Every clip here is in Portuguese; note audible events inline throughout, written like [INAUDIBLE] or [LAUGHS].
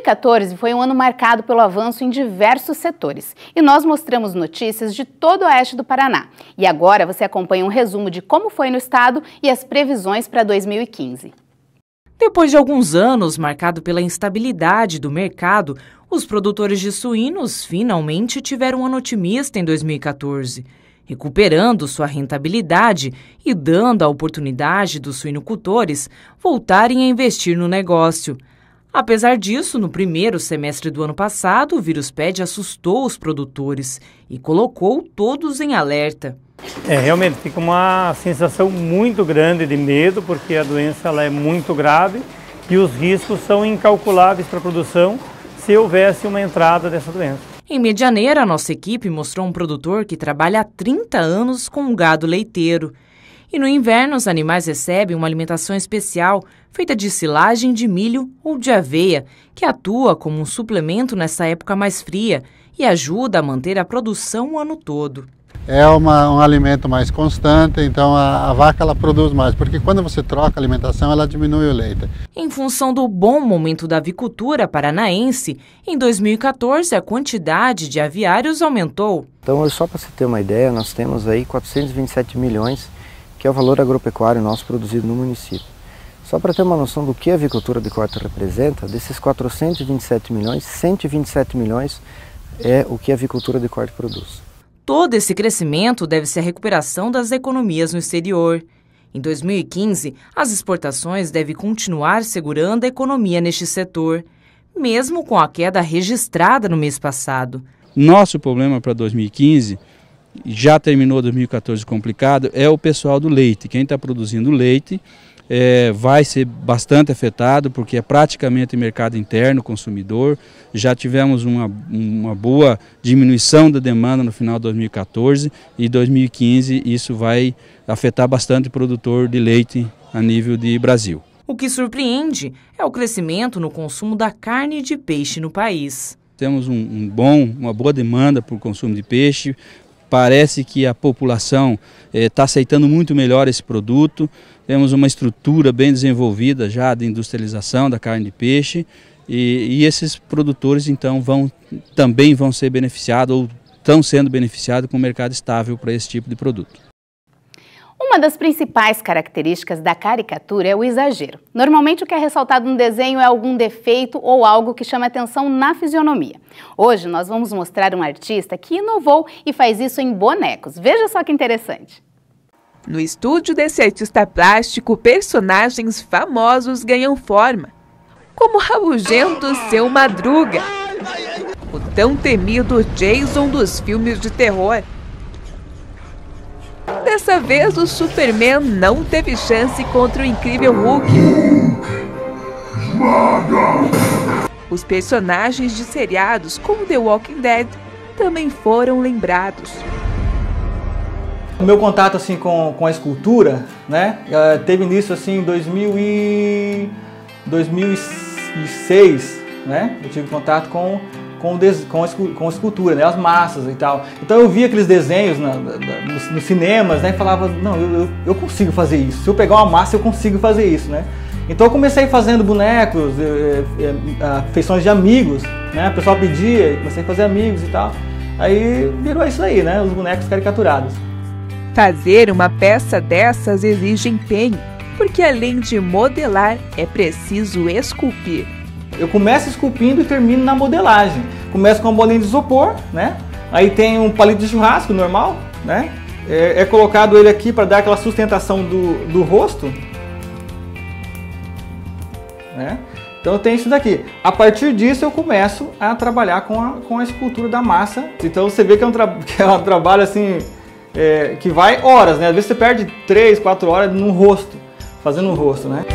2014 foi um ano marcado pelo avanço em diversos setores e nós mostramos notícias de todo o oeste do Paraná. E agora você acompanha um resumo de como foi no estado e as previsões para 2015. Depois de alguns anos marcado pela instabilidade do mercado, os produtores de suínos finalmente tiveram um ano otimista em 2014 recuperando sua rentabilidade e dando a oportunidade dos suinocultores voltarem a investir no negócio. Apesar disso, no primeiro semestre do ano passado, o vírus PED assustou os produtores e colocou todos em alerta. É, realmente fica uma sensação muito grande de medo, porque a doença ela é muito grave e os riscos são incalculáveis para a produção se houvesse uma entrada dessa doença. Em Medianeira, a nossa equipe mostrou um produtor que trabalha há 30 anos com um gado leiteiro. E no inverno, os animais recebem uma alimentação especial feita de silagem de milho ou de aveia, que atua como um suplemento nessa época mais fria e ajuda a manter a produção o ano todo é uma, um alimento mais constante, então a, a, vaca ela produz mais, porque quando você troca a alimentação, ela diminui o leite. Em função do bom momento da avicultura paranaense, em 2014 a quantidade de aviários aumentou. Então, só para você ter uma ideia, nós temos aí 427 milhões, que é o valor agropecuário nosso produzido no município. Só para ter uma noção do que a avicultura de corte representa, desses 427 milhões, 127 milhões é o que a avicultura de corte produz. Todo esse crescimento deve-se à recuperação das economias no exterior. Em 2015, as exportações devem continuar segurando a economia neste setor, mesmo com a queda registrada no mês passado. Nosso problema para 2015, já terminou 2014 complicado, é o pessoal do leite. Quem está produzindo leite é, vai ser bastante afetado, porque é praticamente mercado interno, consumidor. Já tivemos uma, uma boa diminuição da demanda no final de 2014 e 2015 isso vai afetar bastante o produtor de leite a nível de Brasil. O que surpreende é o crescimento no consumo da carne de peixe no país. Temos um, um bom, uma boa demanda por consumo de peixe, Parece que a população está eh, aceitando muito melhor esse produto. Temos uma estrutura bem desenvolvida já de industrialização da carne de peixe e, e esses produtores então vão também vão ser beneficiados ou estão sendo beneficiados com um mercado estável para esse tipo de produto. Uma das principais características da caricatura é o exagero. Normalmente o que é ressaltado no desenho é algum defeito ou algo que chama atenção na fisionomia. Hoje nós vamos mostrar um artista que inovou e faz isso em bonecos. Veja só que interessante. No estúdio desse artista plástico, personagens famosos ganham forma, como o rabugento Seu Madruga, o tão temido Jason dos filmes de terror, Dessa vez, o Superman não teve chance contra o incrível Hulk. Os personagens de seriados como The Walking Dead também foram lembrados. O meu contato assim com, com a escultura, né, eh, teve início assim em 2000 e 2006, né? Eu tive contato com com, com, com escultura, né? as massas e tal. Então eu via aqueles desenhos na, na, nos, nos, cinemas né? e falava, não, eu, eu, consigo fazer isso. Se eu pegar uma massa, eu consigo fazer isso. Né? Então eu comecei fazendo bonecos, é, é, feições de amigos, né? o pessoal pedia, comecei a fazer amigos e tal. Aí virou isso aí, né? os bonecos caricaturados. Fazer uma peça dessas exige empenho, porque além de modelar, é preciso esculpir. Eu começo esculpindo e termino na modelagem. Começo com uma bolinha de isopor, né? Aí tem um palito de churrasco normal, né? É, é colocado ele aqui para dar aquela sustentação do, do rosto, né? Então tenho isso daqui. A partir disso eu começo a trabalhar com a, com a escultura da massa. Então você vê que é um, tra [LAUGHS] que é um trabalho assim é, que vai horas, né? Às vezes você perde 3, 4 horas no rosto, fazendo o rosto, né?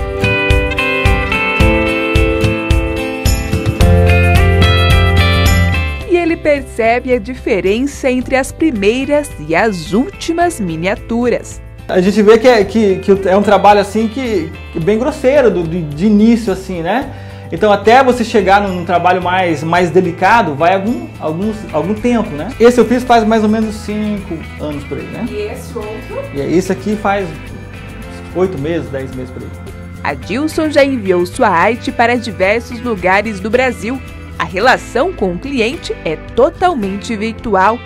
Percebe a diferença entre as primeiras e as últimas miniaturas. A gente vê que é, que, que é um trabalho assim que, que bem grosseiro, do, de, de, início assim, né? Então até você chegar num trabalho mais, mais delicado, vai algum, alguns, algum tempo, né? Esse eu fiz faz mais ou menos 5 anos por aí, né? E esse outro? E esse aqui faz 8 meses, 10 meses por aí. Adilson já enviou sua arte para diversos lugares do Brasil. A relação com o cliente é totalmente virtual.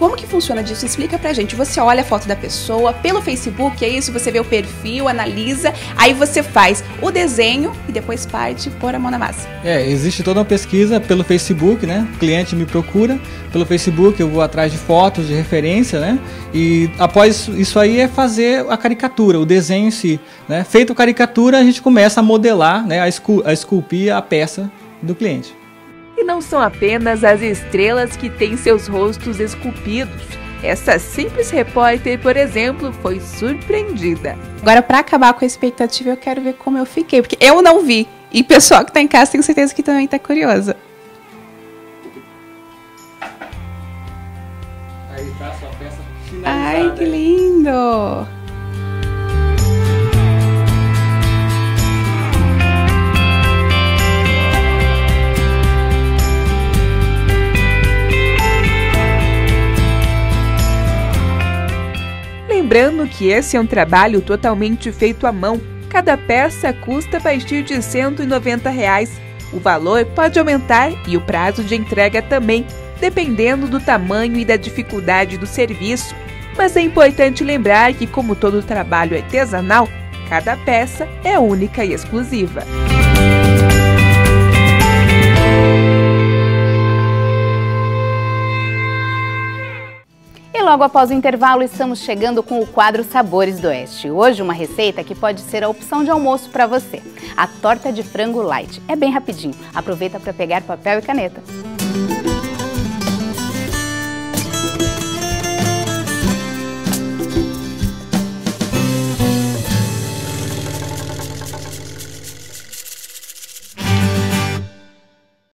Como que funciona disso? Explica pra gente. Você olha a foto da pessoa pelo Facebook, é isso? Você vê o perfil, analisa, aí você faz o desenho e depois parte pôr a mão na massa. É, existe toda uma pesquisa pelo Facebook, né? O cliente me procura pelo Facebook, eu vou atrás de fotos de referência, né? E após isso aí é fazer a caricatura, o desenho em si. Né? Feito a caricatura, a gente começa a modelar, né? a, escul a esculpir a peça do cliente. E não são apenas as estrelas que têm seus rostos esculpidos. Essa simples repórter, por exemplo, foi surpreendida. Agora, para acabar com a expectativa, eu quero ver como eu fiquei, porque eu não vi. E o pessoal que está em casa tenho certeza que também está curiosa. Aí tá a sua peça Ai, que lindo! Lembrando que esse é um trabalho totalmente feito à mão. Cada peça custa a partir de 190 reais. O valor pode aumentar e o prazo de entrega também, dependendo do tamanho e da dificuldade do serviço. Mas é importante lembrar que, como todo trabalho artesanal, cada peça é única e exclusiva. Logo após o intervalo, estamos chegando com o quadro Sabores do Oeste. Hoje, uma receita que pode ser a opção de almoço para você: a torta de frango light. É bem rapidinho. Aproveita para pegar papel e caneta.